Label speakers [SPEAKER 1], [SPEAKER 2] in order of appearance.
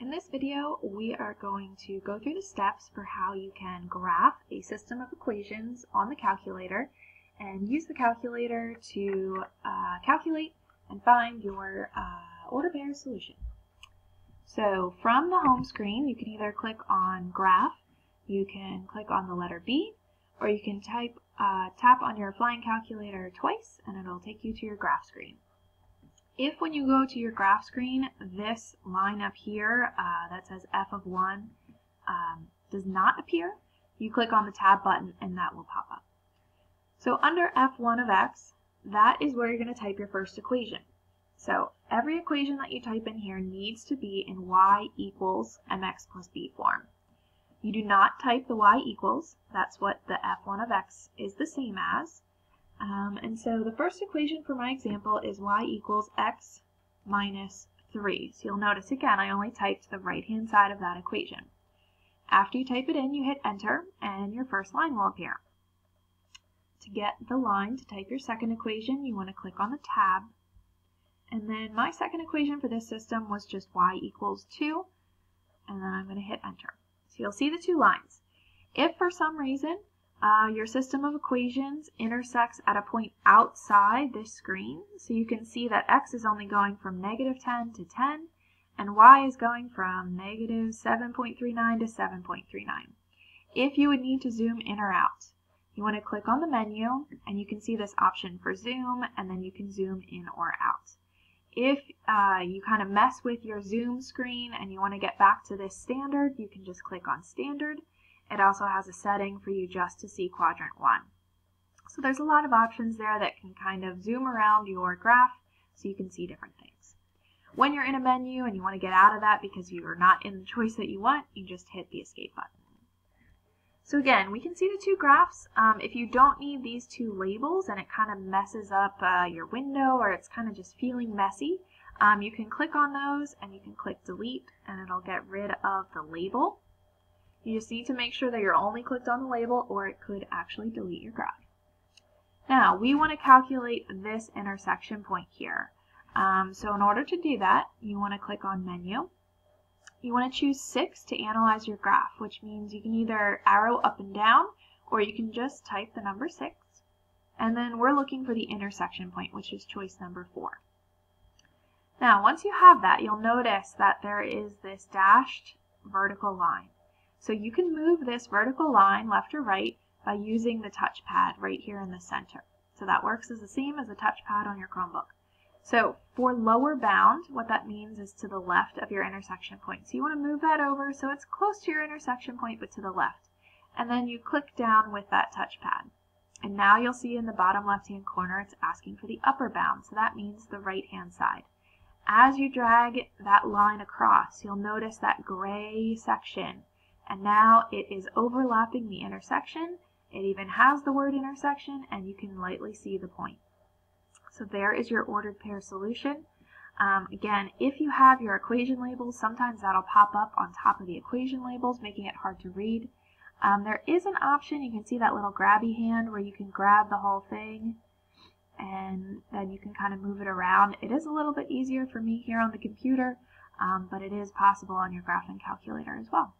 [SPEAKER 1] In this video, we are going to go through the steps for how you can graph a system of equations on the calculator and use the calculator to uh, calculate and find your uh, order pair solution. So from the home screen, you can either click on graph, you can click on the letter B, or you can type uh, tap on your flying calculator twice and it'll take you to your graph screen. If when you go to your graph screen, this line up here uh, that says f of 1 um, does not appear, you click on the tab button and that will pop up. So under f1 of x, that is where you're going to type your first equation. So every equation that you type in here needs to be in y equals mx plus b form. You do not type the y equals, that's what the f1 of x is the same as. Um, and so the first equation for my example is y equals x minus 3. So you'll notice again I only typed the right hand side of that equation. After you type it in you hit enter and your first line will appear. To get the line to type your second equation you want to click on the tab and then my second equation for this system was just y equals 2 and then I'm going to hit enter. So you'll see the two lines. If for some reason uh, your system of equations intersects at a point outside this screen. So you can see that x is only going from negative 10 to 10, and y is going from negative 7.39 to 7.39. If you would need to zoom in or out, you want to click on the menu, and you can see this option for zoom, and then you can zoom in or out. If uh, you kind of mess with your zoom screen and you want to get back to this standard, you can just click on standard it also has a setting for you just to see quadrant 1. So there's a lot of options there that can kind of zoom around your graph so you can see different things. When you're in a menu and you want to get out of that because you're not in the choice that you want, you just hit the escape button. So again, we can see the two graphs. Um, if you don't need these two labels and it kind of messes up uh, your window or it's kind of just feeling messy, um, you can click on those and you can click delete and it'll get rid of the label. You just need to make sure that you're only clicked on the label or it could actually delete your graph. Now, we want to calculate this intersection point here. Um, so in order to do that, you want to click on Menu. You want to choose 6 to analyze your graph, which means you can either arrow up and down, or you can just type the number 6. And then we're looking for the intersection point, which is choice number 4. Now, once you have that, you'll notice that there is this dashed vertical line. So you can move this vertical line left or right by using the touchpad right here in the center. So that works as the same as the touchpad on your Chromebook. So for lower bound, what that means is to the left of your intersection point. So you want to move that over so it's close to your intersection point but to the left. And then you click down with that touchpad. And now you'll see in the bottom left hand corner it's asking for the upper bound. So that means the right hand side. As you drag that line across, you'll notice that gray section and now it is overlapping the intersection. It even has the word intersection and you can lightly see the point. So there is your ordered pair solution. Um, again, if you have your equation labels, sometimes that'll pop up on top of the equation labels, making it hard to read. Um, there is an option, you can see that little grabby hand where you can grab the whole thing and then you can kind of move it around. It is a little bit easier for me here on the computer, um, but it is possible on your graphing calculator as well.